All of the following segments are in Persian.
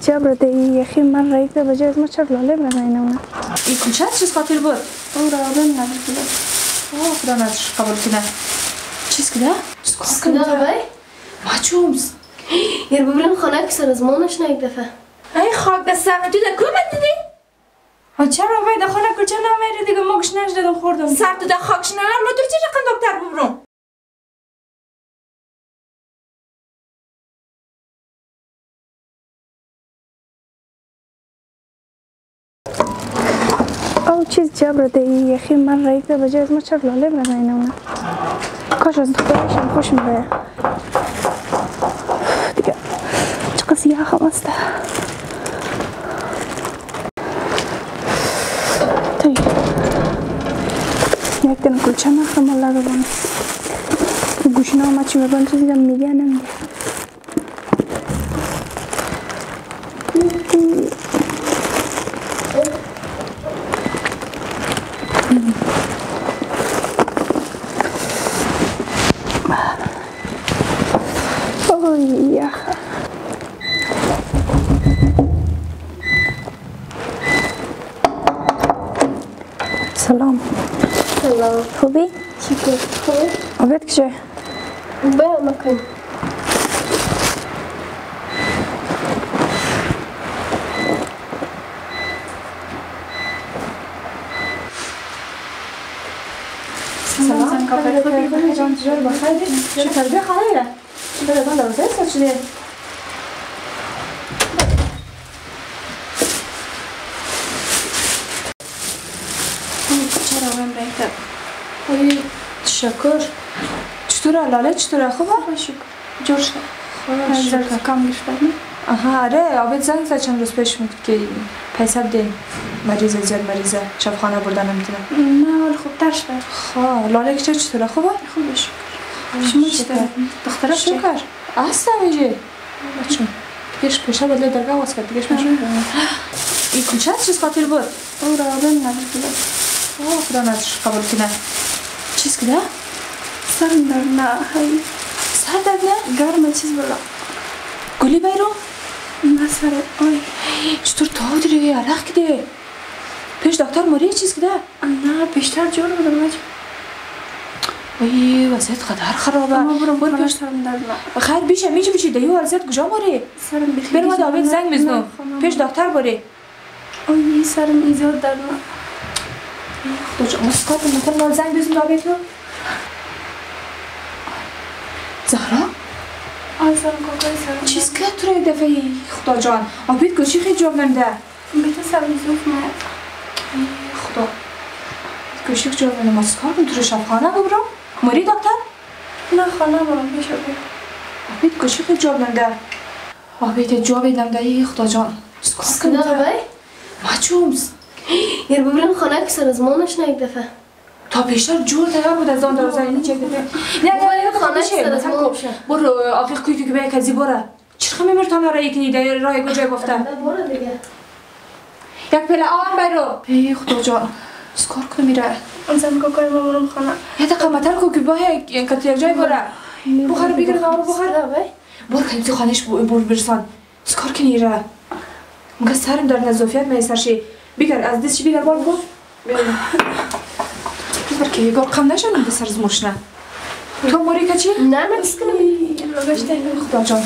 جبر یخی من رایت به جای از ما چرا لاله برای اونا این کوچه چیز خاطر بود او را نبود اوه خدا قبول کنه چیز کده؟ چیز کده بای؟ مچومز یر ببرم خانه که سر از مانش نه یک دفعه ای خاک دستم تو در کومت دیدی؟ ها چرا باید در خانه کجا نمیری دیگه ما گوش نشدم خوردم سر تو در خاکش چه رقم دکتر ببرم او چیز جبر ده یخی من رایت به جای از ما چرا لاله برای اونا کاش از دخترشم خوش میباید. دیگه چقدر یخ هم است توی. یک دن کلچه نخرم الله رو بانه. گوشنا آمد چی میبان تو دیدم میگه نمیگه. سلام سلام خوبی؟ شکر خوبه؟ آبید کشه؟ بیا مکن سلام کافه خوبی جان تجار بخیر شکر بیا خیره بیا دادن دوزه سر شده چرا بهم ریخته ای شکر. چطوره لاله؟ چطوره؟ خوبه؟ شکر. جور شد. زرد کم گرفته آها آره. آبید زنگ زد. چند روز پیش می‌گفت که پیسه بده مریضه زیاد مریضه. شبخانه بردن نمی‌تونه. نه ولی خوب تر شده خواه لاله که چطوره؟ خوبه؟ خوبه شکر. شما چطوره؟ دختره؟ شکر. هستم اینجا. بچون دیگهش پیشه بدله درگاه واس کرد. دیگهش میشه این کوچه چیز خاطر بود؟ او را آبن نبود اوه خدا نزدش قبول کنه. چیز کده؟ سرم در نه هی. سر درد نه؟ گرم چیز بلا. گلی بیرو؟ نه سر آی. چطور تا داری عرق کده؟ پیش دکتر موری چیز کده؟ نه بیشتر جور بودم مجم ای وضعیت قدر خرابه. برم برو برم پیش. سرم در نه. خیر بیشه میشه بیشه دیو وضعیت کجا موری؟ سرم بخیر ما آبید زنگ بزنم پیش دکتر بری آی سرم ایزاد در مسکات مثلا مال زنگ بزن آبید رو زهرا آی سرم کاکای سرم چیز که تو رو دفعه خدا جان آبید گوشی خیلی جواب ننده بیتا سرم زوف نه خدا گوشی جواب ننده مسکار تو رو شبخانه ببرم موری دکتر نه خانه برم پیش بیا آبید گوشی خیلی جواب ننده آبید جواب ننده ای خدا جان چیز کده بای؟ مچومز خانه که سر از مانش نه یک دفعه تا بیشتر جور تیار بود از آن دروازه اینی چه بده نه نه نه خانه از ما بشه. برو آقای کوی که به کزی برو. چرا میمر تا مرا یکی دیگه راه کجا گفته برو دیگه. یک پله آن برو. ای خدا جان سکار کنه میره. زن کاکای ما برم خانه. یه دقیقه متر کو که باه کت یک جای بره بخار بگیر نارو بخار؟ برو خانهش برو برسان سکار کنی ره مگه سرم در نزوفیت میسرشی بگر از دستش بگر بار بو بگر که یگار قم نشنم به سر زمرشنه تو موری که چی؟ نه نه چیز کنم. لگشته خدا جان.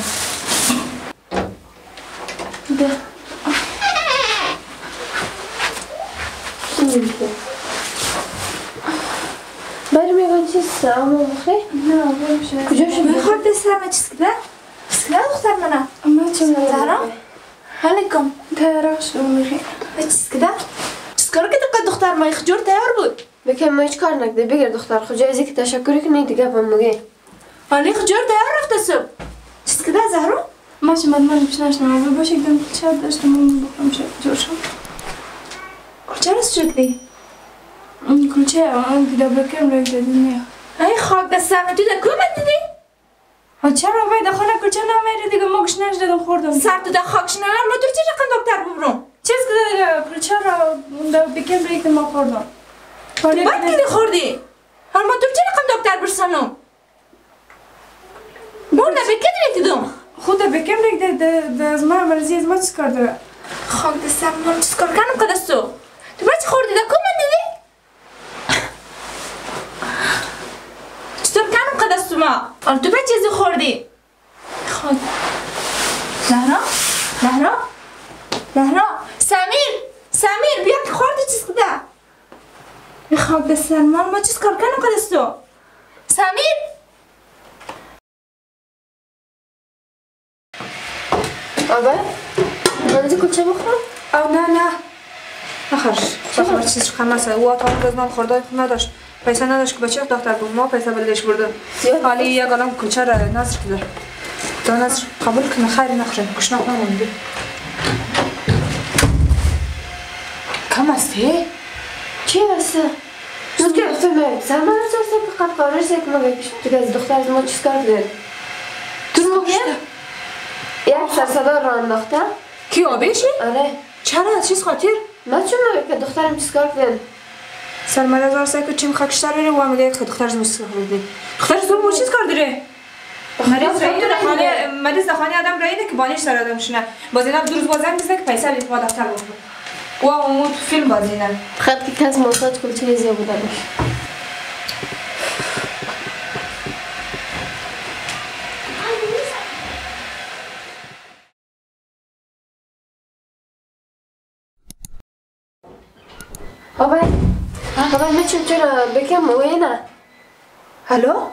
بری میگن چیز سلام بخیر نه برم شده کجا شد بخواب دستم چیز کده؟ چیز کده دختر منه؟ اما چه زهرا؟ علیکم شدم میخی چیز کده؟ چیز کار که دقیقه دختر من خجور تیار بود بکن ما هیچ کار نکده بگر دختر خجا ازی که تشکری کنی دیگه با مگه ولی خجور تیار رفته سب چیز کده زهرا؟ ما چه مدمن پیش نشنم اول باشه کدام چه داشتم اون بخورم شد جور شد کجا رست شدی؟ اون کلچه اون دیده بکرم رو دیدی نیا ای خاک تو چرا باید در خانه کلچه نمیری دیگه؟ ما گوش نشدم خوردم. سر تو خاکش نمیم ما دور چه رقم دکتر ببرم چیز که کلچه را بکرم ریخت ما خوردم. باید دیدی خوردی؟ حالا ما دور چه رقم دکتر برسانم؟ برده بکن ریختی دوم خود بکم دیگه ده از ما مرزی از ما چیز کار داره؟ خاک ده سر من چیز کار کنم قدس تو تو برای چی خوردی؟ ده کم من دیدی چطور کنم قدس تو ما آن تو برای چیزی خوردی؟ خاک. زهرا؟ زهرا؟ زهرا؟ سمیر؟ سمیر بیا که خوردی چیز به خاک ده سر من ما چیز کار کنم قدس تو؟ سمیر؟ آبا؟ من از کلچه بخورم او نه نه. نخرش خبر چیز است او تا اون روز من خوردای خود نداشت پیسه نداشت که بچه دختر بود ما پیسه بلدش زیاد حالی یک عالم کلچه را نظر کده تا نظر قبول کنه خیر نخوریم گشناک نمونده کم است هی چی هسته؟ ممکن افتر مرد سر من از اصلا فقط قرار است که ما بکشم تو از دختر از ما چیز کار کردن تو موقع یک سر صدا را انداخته کی آبیشی؟ آره چرا خاطر؟ من چون که که چیم خاکشتر بره و میگه که دختر از موسیقی خورده دختر از مو چیز کار داره؟ مریض رایی در خانه مریض در خانه آدم رایی که بانش سر آدم شنه باز اینا دو روز بازم می‌زنه که پیسه لیت ما دفتر و Çimçira, beke muena. Alô?